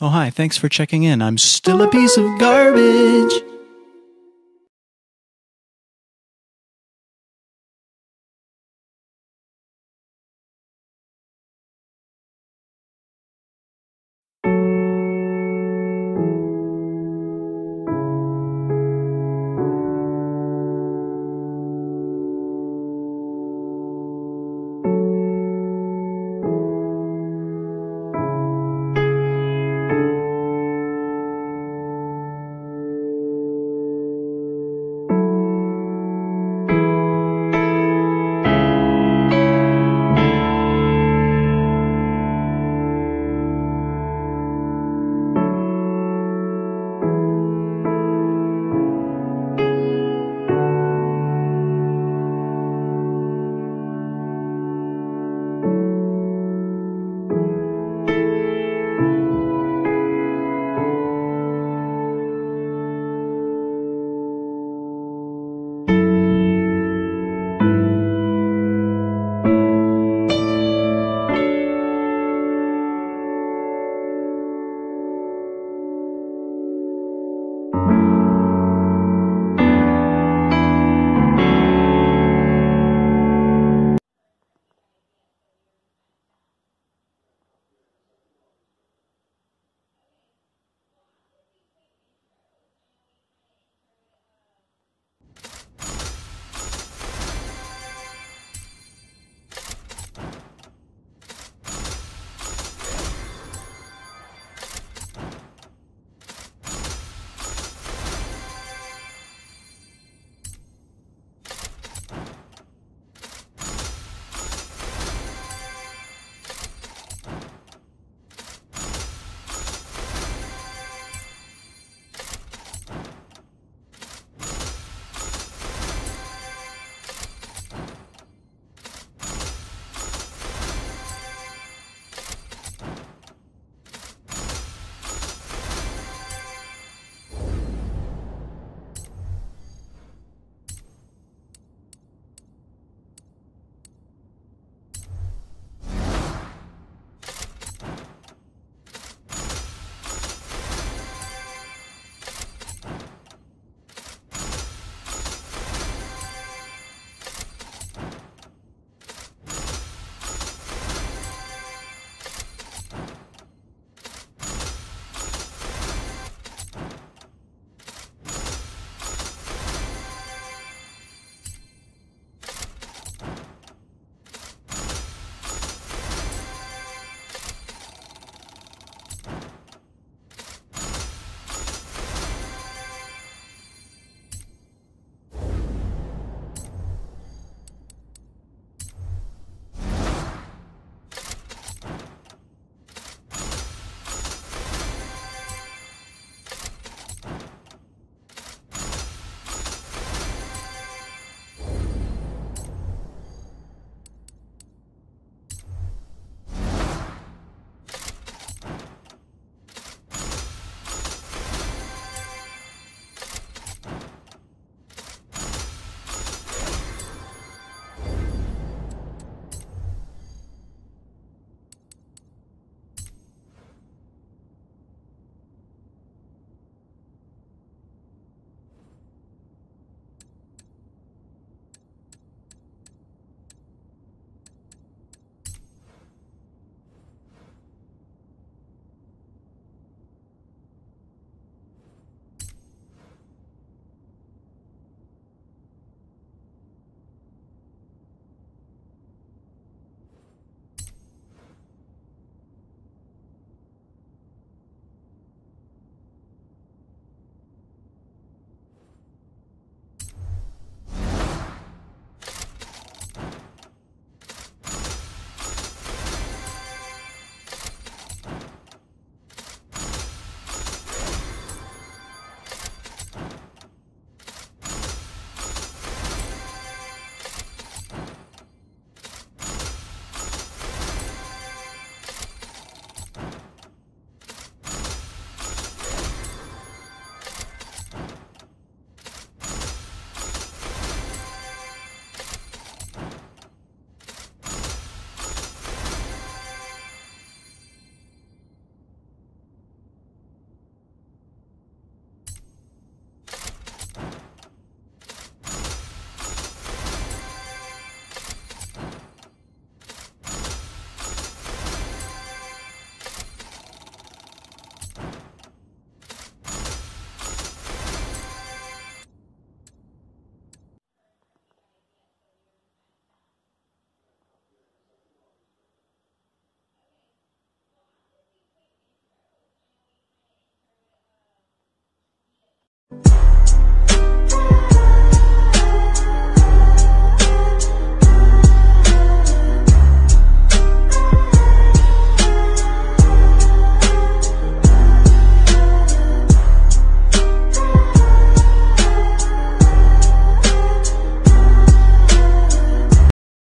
Oh, hi, thanks for checking in. I'm still a piece of garbage.